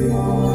you.